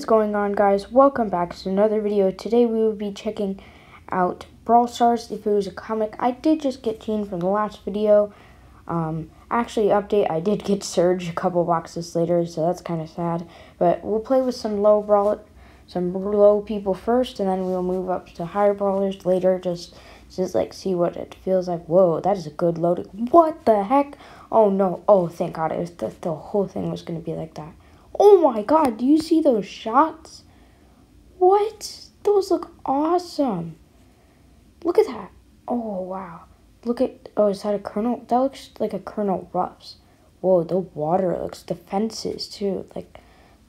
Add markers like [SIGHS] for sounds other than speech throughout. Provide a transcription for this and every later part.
is going on guys? Welcome back to another video. Today we will be checking out Brawl Stars if it was a comic. I did just get Gene from the last video. Um, actually, update, I did get Surge a couple boxes later, so that's kind of sad. But we'll play with some low brawl, some low people first, and then we'll move up to higher brawlers later, just, just like see what it feels like. Whoa, that is a good loading. What the heck? Oh no, oh thank god, it was the, the whole thing was going to be like that. Oh my god, do you see those shots? What? Those look awesome. Look at that. Oh, wow. Look at, oh, is that a Colonel? That looks like a Colonel Ruffs. Whoa, the water looks, the fences too. Like,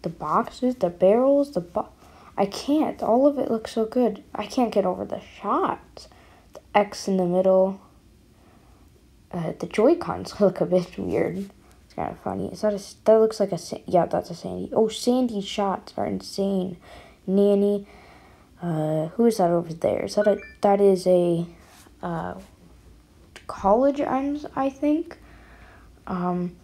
the boxes, the barrels, the bo I can't. All of it looks so good. I can't get over the shots. The X in the middle. Uh, the Joy-Cons [LAUGHS] look a bit weird. It's kind of funny. Is that a, that looks like a, yeah, that's a Sandy. Oh, Sandy shots are insane. Nani, uh, who is that over there? Is that a, that is a, uh, college, I'm, I think. Um,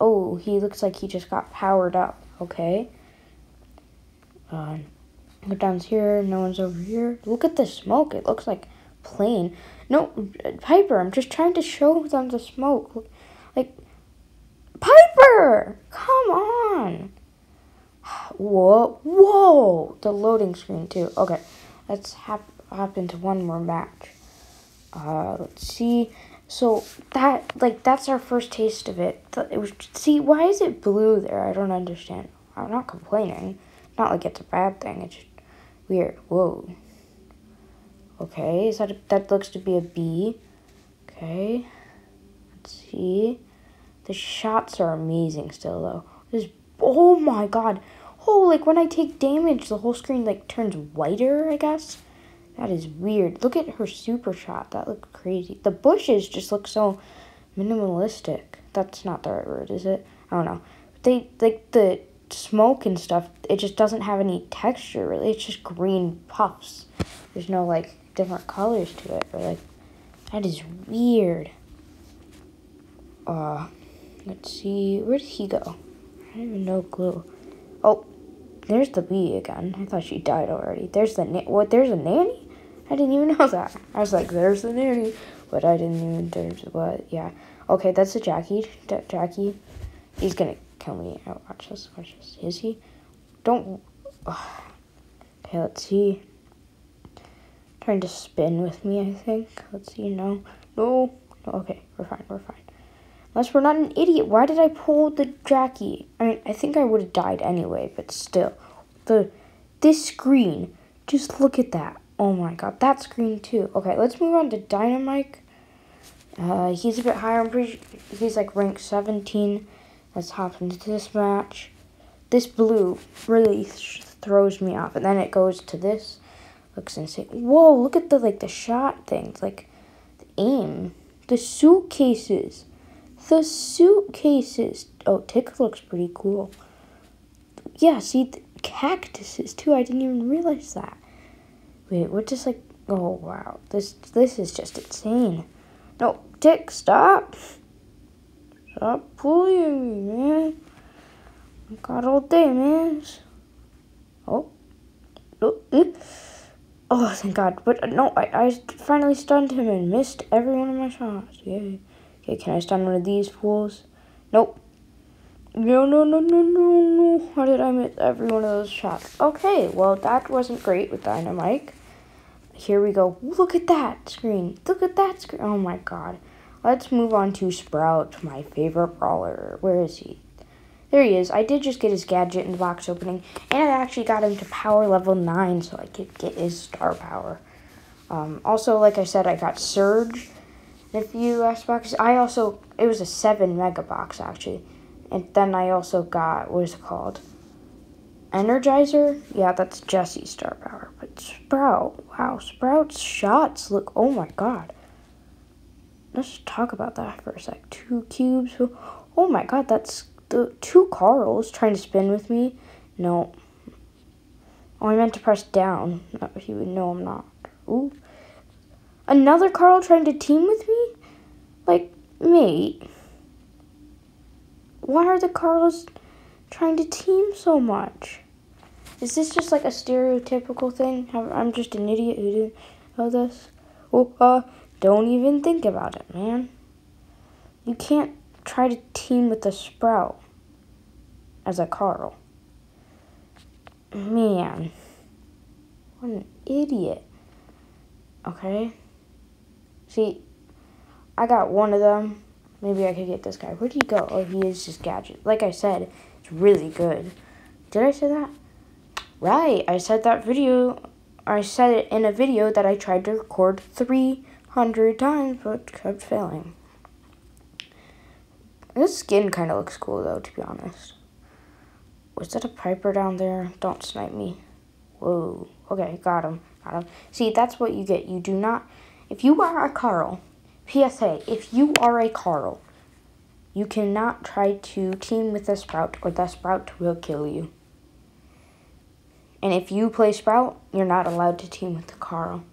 oh, he looks like he just got powered up. Okay. Uh, go down here. No one's over here. Look at the smoke. It looks like plane. No, Piper, I'm just trying to show them the smoke. Like, Piper! Come on! Whoa, whoa! The loading screen, too. Okay, let's hop, hop into one more match. Uh, let's see. So, that, like, that's our first taste of it. It was, see, why is it blue there? I don't understand. I'm not complaining. Not like it's a bad thing. It's just weird. Whoa. Okay, that that looks to be a Bea. Okay, let's see. The shots are amazing still though. This oh my god. Oh, like when I take damage, the whole screen like turns whiter, I guess. That is weird. Look at her super shot. That looked crazy. The bushes just look so minimalistic. That's not the right word, is it? I don't know. They like the smoke and stuff, it just doesn't have any texture really. It's just green puffs. There's no like different colors to it. Or like, that is weird. Uh, let's see. Where did he go? I have no clue. Oh, there's the Bea again. I thought she died already. There's the what? There's a Nani. I didn't even [LAUGHS] know that. I was like, there's the Nani, but I didn't even. There's what? Yeah. Okay, that's a Jacky. D Jacky. He's gonna kill me. Oh, watch this. Watch this. Is he? Don't. [SIGHS] Okay, let's see trying to spin with me, I think. Let's see, no. No. no. Okay, we're fine, we're fine. Unless we're not an idiot. Why did I pull the Jacky? I mean, I think I would have died anyway, but still. The This screen, just look at that. Oh my god, that screen too. Okay, let's move on to Dynamike. Uh, he's a bit higher. I'm pretty sure he's like rank 17. Let's hop into this match. This blue really throws me off. And then it goes to this. Looks insane. Whoa, look at the like the shot things, like the aim. The suitcases. The suitcases. Oh, Tick looks pretty cool. Yeah, see cactuses too. I didn't even realize that. Wait, what just like oh wow. This this is just insane. No, Tick, stop. Stop pulling me, man. I got all day, man. Oh. Oh. Oh, thank God. But uh, no, I, I finally stunned him and missed every one of my shots. Yay. Okay, can I stun one of these fools? Nope. No, no, no, no, no, no. How did I miss every one of those shots? Okay, well, that wasn't great with Dynamike. Here we go. Look at that screen. Look at that screen. Oh, my God. Let's move on to Sprout, my favorite brawler. Where is he? There he is. I did just get his gadget in the box opening, and I actually got him to power level 9 so I could get his star power. Um, also, like I said, I got Surge in a few Xboxes. I also, it was a 7 mega box actually. And then I also got, what is it called? Energizer? Yeah, that's Jessie's star power. But Sprout, wow, Sprout's shots look, oh my god. Let's talk about that for a sec. Two cubes. Oh my god, that's the two Carls trying to spin with me. No. Oh, I meant to press down. No, he would know I'm not. Ooh. Another Carl trying to team with me? Like, mate. Why are the Carls trying to team so much? Is this just like a stereotypical thing? I'm just an idiot who didn't know this. Well, uh, don't even think about it, man. You can't try to team with a Sprout as a Carl. Man, what an idiot. Okay? See, I got one of them. Maybe I could get this guy. Where'd he go? Oh, he is just gadget. Like I said, it's really good. Did I say that? Right, I said that video. I said it in a video that I tried to record 300 times, but kept failing. This skin kind of looks cool, though, to be honest. Was that a Piper down there? Don't snipe me. Whoa. Okay, got him. Got him. See, that's what you get. You do not... If you are a Carl, PSA, if you are a Carl, you cannot try to team with a Sprout or the Sprout will kill you. And if you play Sprout, you're not allowed to team with the Carl.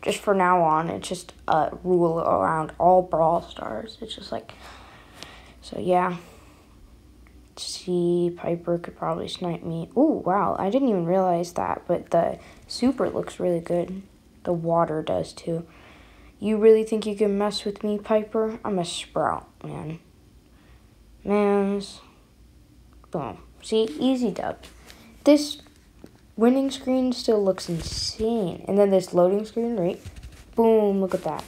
Just for now on, it's just a rule around all Brawl Stars. It's just like, so yeah. See, Piper could probably snipe me. Oh, wow, I didn't even realize that, but the super looks really good. The water does too. You really think you can mess with me, Piper? I'm a sprout, man. Mans. Boom. See, easy dub. This winning screen still looks insane. And then this loading screen, right? Boom, look at that.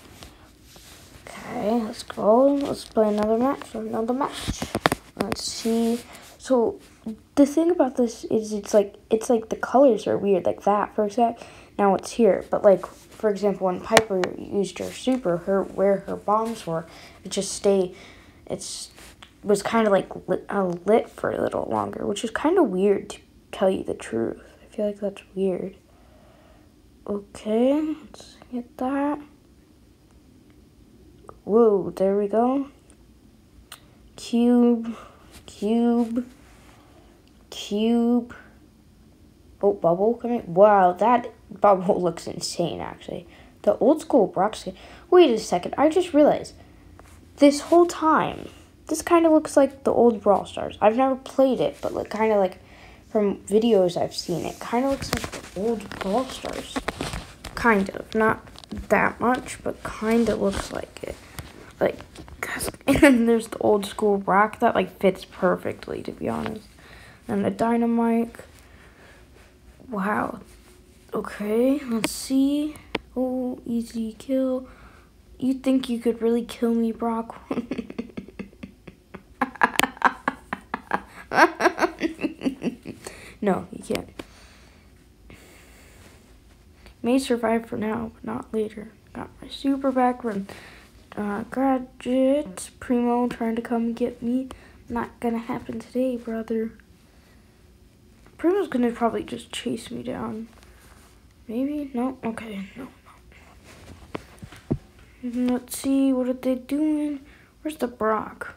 Okay, let's go. Let's play another match. Another match. Let's see. So the thing about this is it's like it's like the colors are weird, like that for example. Now it's here, but like for example, when Piper used her super, her where her bombs were, it just stay. It's was kind of like lit, uh, lit for a little longer, which is kind of weird to tell you the truth. I feel like that's weird. Okay, let's get that. Whoa, there we go. Cube, cube, cube. Oh, bubble coming. Wow, that bubble [LAUGHS] looks insane, actually. The old school Brock. Wait a second, I just realized. This whole time, this kind of looks like the old Brawl Stars. I've never played it, but like kind of like from videos I've seen, it kind of looks like the old Brawl Stars. Kind of. Not that much, but kind of looks like it. Like, [LAUGHS] and there's the old school Brock that like fits perfectly, to be honest. And the Dynamike. Wow. Okay, let's see. Oh, easy kill. You think you could really kill me, Brock? [LAUGHS] no, you can't. May survive for now, but not later. Got my super back from uh, graduate Primo trying to come get me. Not gonna happen today, brother. Primo's gonna probably just chase me down. Maybe? No? Okay, no. Let's see, what are they doing? Where's the Brock?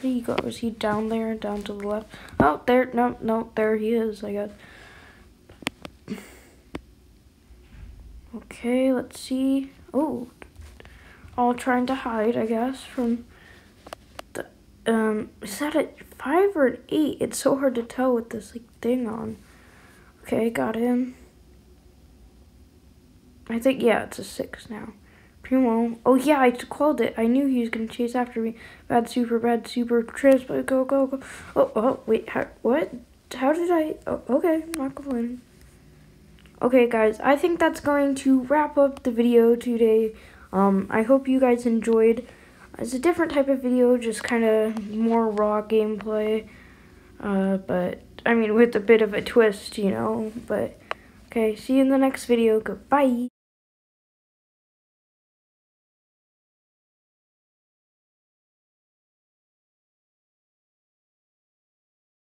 Where he go? Is he down there, down to the left? Oh, there, no, no, there he is, I guess. Okay, let's see. Oh, all trying to hide, I guess, from the, um, is that a five or an eight? It's so hard to tell with this, like, thing on. Okay, got him. I think, yeah, it's a six now. Primo. Oh, yeah, I called it. I knew he was to chase after me. Bad super, bad super, but go, go, go. Oh, oh, wait, how, what? How did I? Oh, okay, not complaining. Okay, guys, I think that's going to wrap up the video today. Um, I hope you guys enjoyed. It's a different type of video, just kind of more raw gameplay. Uh, but, I mean, with a bit of a twist, you know, but... Okay, see you in the next video. Goodbye.